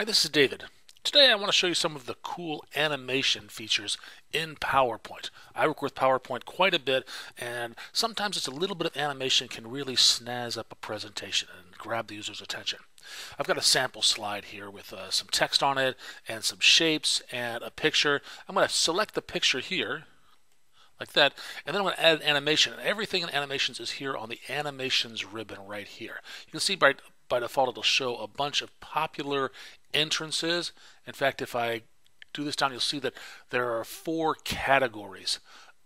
Hi, this is David. Today I want to show you some of the cool animation features in PowerPoint. I work with PowerPoint quite a bit and sometimes it's a little bit of animation can really snazz up a presentation and grab the user's attention. I've got a sample slide here with uh, some text on it and some shapes and a picture. I'm going to select the picture here like that and then I'm going to add an animation and everything in animations is here on the animations ribbon right here. You can see by by default it'll show a bunch of popular entrances. In fact, if I do this down, you'll see that there are four categories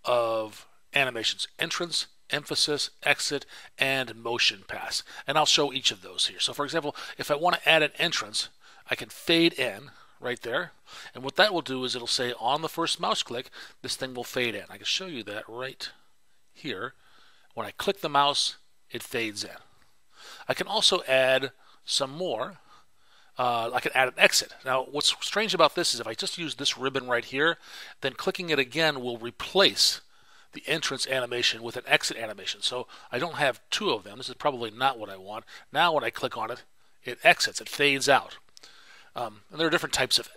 of animations. Entrance, emphasis, exit, and motion paths. And I'll show each of those here. So for example, if I want to add an entrance, I can fade in right there. And what that will do is it'll say on the first mouse click, this thing will fade in. I can show you that right here. When I click the mouse, it fades in. I can also add some more. Uh, I can add an exit. Now, what's strange about this is if I just use this ribbon right here, then clicking it again will replace the entrance animation with an exit animation. So I don't have two of them. This is probably not what I want. Now when I click on it, it exits, it fades out. Um, and there are different types of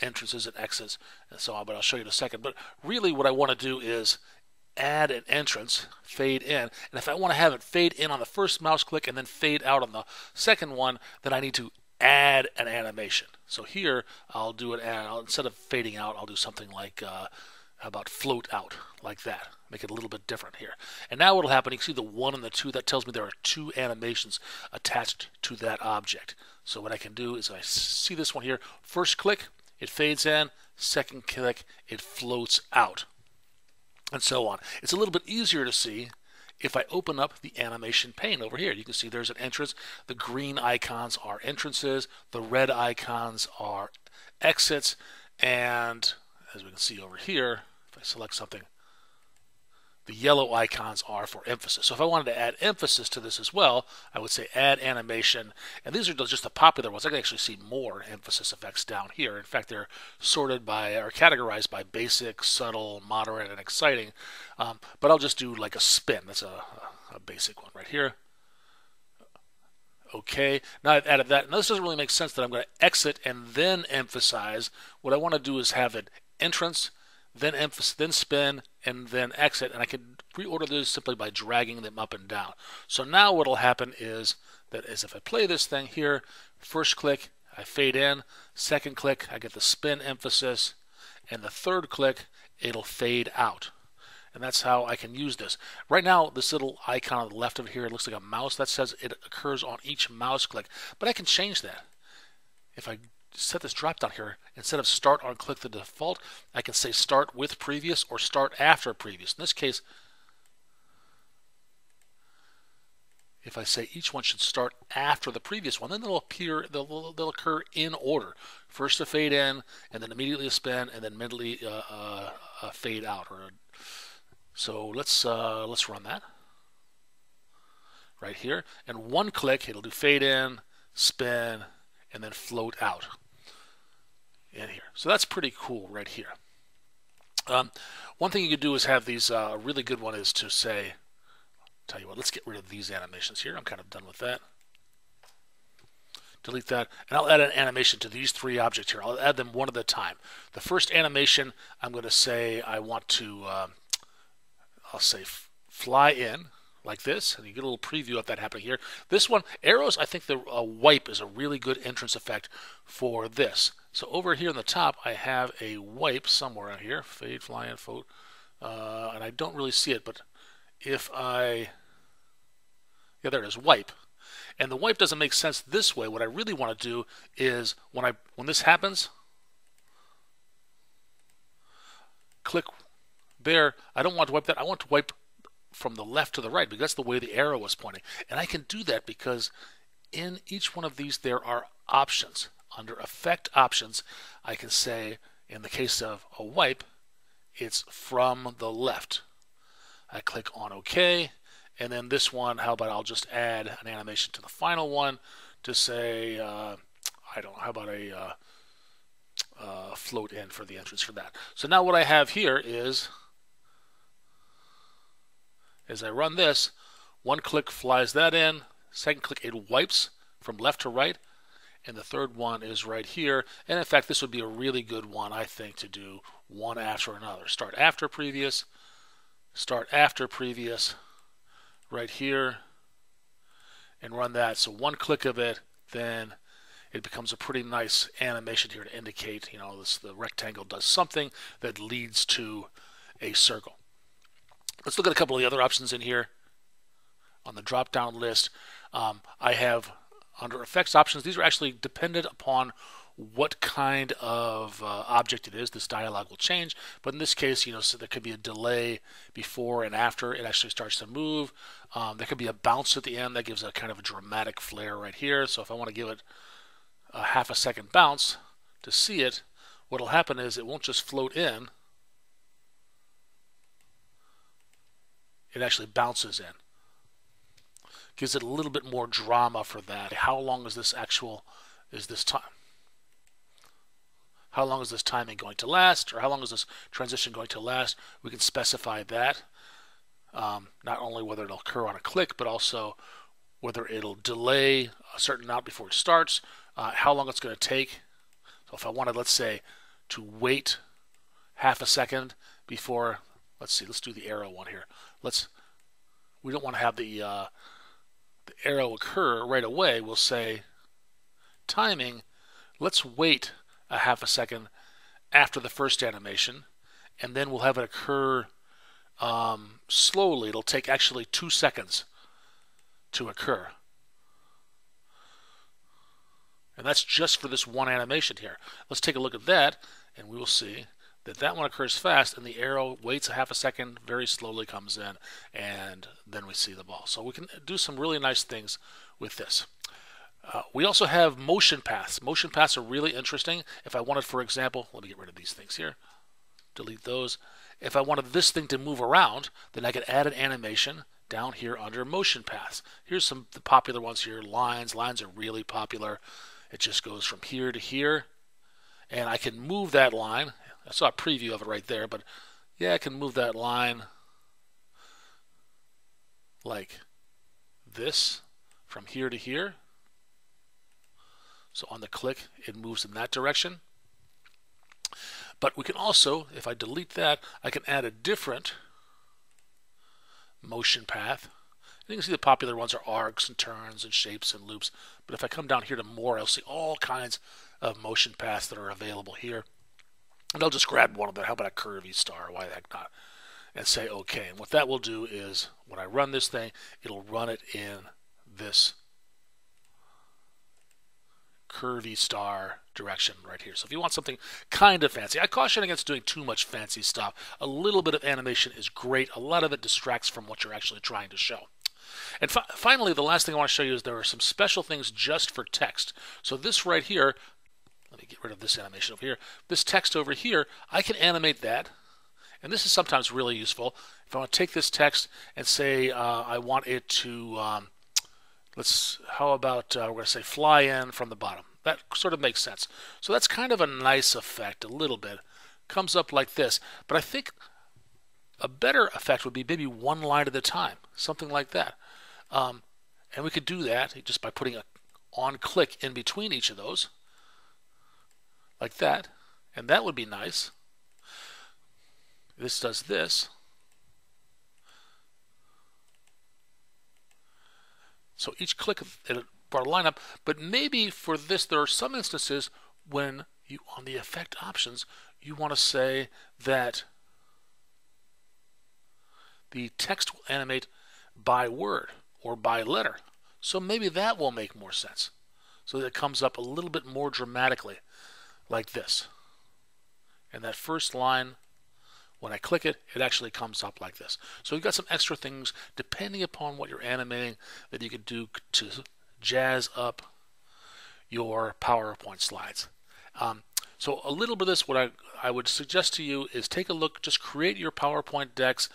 entrances and exits and so on, but I'll show you in a second. But really what I want to do is add an entrance, fade in. And if I want to have it fade in on the first mouse click and then fade out on the second one, then I need to add an animation. So here I'll do it, and instead of fading out, I'll do something like, uh, about float out, like that. Make it a little bit different here. And now what'll happen, you can see the one and the two, that tells me there are two animations attached to that object. So what I can do is I see this one here, first click, it fades in, second click, it floats out and so on. It's a little bit easier to see if I open up the animation pane over here. You can see there's an entrance. The green icons are entrances. The red icons are exits. And as we can see over here, if I select something, the yellow icons are for emphasis. So if I wanted to add emphasis to this as well, I would say add animation. And these are just the popular ones. I can actually see more emphasis effects down here. In fact, they're sorted by or categorized by basic, subtle, moderate, and exciting. Um, but I'll just do like a spin. That's a, a basic one right here. Okay, now I've added that. Now this doesn't really make sense that I'm going to exit and then emphasize. What I want to do is have an entrance, then emphasis, then spin, and then exit. And I can reorder those simply by dragging them up and down. So now what will happen is that is if I play this thing here, first click, I fade in, second click, I get the spin emphasis, and the third click, it'll fade out. And that's how I can use this. Right now, this little icon on the left of here, it looks like a mouse. That says it occurs on each mouse click. But I can change that. If I set this drop down here, instead of start on click the default, I can say start with previous or start after previous. In this case, if I say each one should start after the previous one, then they'll appear, they'll, they'll occur in order. First a fade in, and then immediately a spin, and then immediately uh, uh, a fade out. Or so let's uh, let's run that right here, and one click it'll do fade in, spin, and then float out in here. So that's pretty cool right here. Um, one thing you could do is have these, uh, a really good one is to say, tell you what, let's get rid of these animations here. I'm kind of done with that. Delete that, and I'll add an animation to these three objects here. I'll add them one at a time. The first animation, I'm going to say I want to, um, I'll say fly in, like this, and you get a little preview of that happening here. This one, arrows, I think the uh, wipe is a really good entrance effect for this. So over here on the top, I have a wipe somewhere out here, fade, fly and float, uh, and I don't really see it, but if I, yeah, there it is, wipe. And the wipe doesn't make sense this way. What I really want to do is when I when this happens, click there. I don't want to wipe that. I want to wipe from the left to the right because that's the way the arrow was pointing. And I can do that because in each one of these there are options. Under effect options, I can say in the case of a wipe, it's from the left. I click on OK. And then this one, how about I'll just add an animation to the final one to say, uh, I don't know, how about a uh, uh, float in for the entrance for that. So now what I have here is as I run this, one click flies that in, second click it wipes from left to right, and the third one is right here. And in fact, this would be a really good one, I think, to do one after another. Start after previous, start after previous, right here, and run that. So one click of it, then it becomes a pretty nice animation here to indicate, you know, this, the rectangle does something that leads to a circle. Let's look at a couple of the other options in here. On the drop-down list, um, I have under effects options, these are actually dependent upon what kind of uh, object it is. This dialog will change, but in this case, you know, so there could be a delay before and after it actually starts to move. Um, there could be a bounce at the end that gives a kind of a dramatic flair right here. So if I want to give it a half a second bounce to see it, what'll happen is it won't just float in. It actually bounces in gives it a little bit more drama for that. How long is this actual, is this time? How long is this timing going to last, or how long is this transition going to last? We can specify that. Um, not only whether it'll occur on a click, but also whether it'll delay a certain amount before it starts, uh, how long it's going to take. So if I wanted, let's say, to wait half a second before, let's see, let's do the arrow one here. Let's, we don't want to have the uh, the arrow occur right away, we'll say timing, let's wait a half a second after the first animation, and then we'll have it occur um, slowly. It'll take actually two seconds to occur. And that's just for this one animation here. Let's take a look at that, and we will see that that one occurs fast and the arrow waits a half a second, very slowly comes in, and then we see the ball. So we can do some really nice things with this. Uh, we also have motion paths. Motion paths are really interesting. If I wanted, for example, let me get rid of these things here, delete those. If I wanted this thing to move around, then I could add an animation down here under motion paths. Here's some the popular ones here. Lines. Lines are really popular. It just goes from here to here. And I can move that line. I saw a preview of it right there, but yeah, I can move that line like this from here to here. So on the click, it moves in that direction. But we can also, if I delete that, I can add a different motion path. And you can see the popular ones are arcs and turns and shapes and loops. But if I come down here to more, I'll see all kinds of motion paths that are available here. And I'll just grab one of them. How about a curvy star? Why the heck not? And say OK. And what that will do is when I run this thing, it'll run it in this curvy star direction right here. So if you want something kind of fancy, I caution against doing too much fancy stuff. A little bit of animation is great. A lot of it distracts from what you're actually trying to show. And fi finally, the last thing I want to show you is there are some special things just for text. So this right here, let me get rid of this animation over here. This text over here, I can animate that. And this is sometimes really useful. If I want to take this text and say uh, I want it to, um, let's, how about, uh, we're going to say fly in from the bottom. That sort of makes sense. So that's kind of a nice effect, a little bit. Comes up like this. But I think a better effect would be maybe one line at a time, something like that. Um, and we could do that just by putting a on click in between each of those like that. And that would be nice. This does this. So each click brought a line up, but maybe for this there are some instances when you on the effect options you want to say that the text will animate by word or by letter. So maybe that will make more sense. So that it comes up a little bit more dramatically like this. And that first line, when I click it, it actually comes up like this. So you've got some extra things, depending upon what you're animating, that you can do to jazz up your PowerPoint slides. Um, so a little bit of this, what I, I would suggest to you is take a look, just create your PowerPoint decks,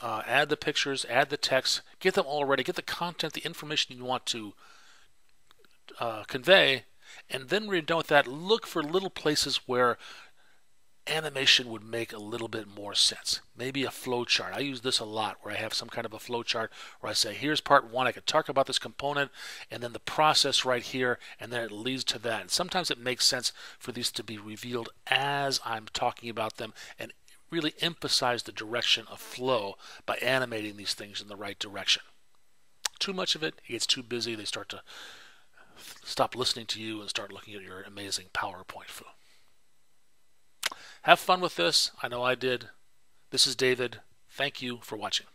uh, add the pictures, add the text, get them all ready, get the content, the information you want to uh, convey, and then when you're done with that, look for little places where animation would make a little bit more sense. Maybe a flow chart. I use this a lot where I have some kind of a flow chart where I say, here's part one, I could talk about this component, and then the process right here, and then it leads to that. And sometimes it makes sense for these to be revealed as I'm talking about them and really emphasize the direction of flow by animating these things in the right direction. Too much of it, it gets too busy, they start to stop listening to you and start looking at your amazing PowerPoint. Have fun with this. I know I did. This is David. Thank you for watching.